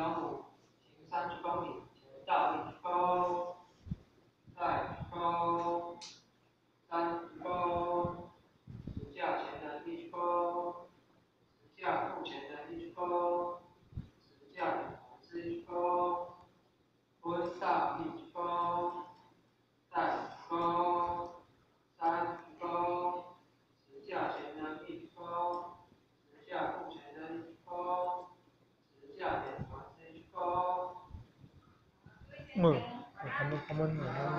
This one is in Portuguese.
老虎，请上去报名，请到领包。 嗯，他们都 không.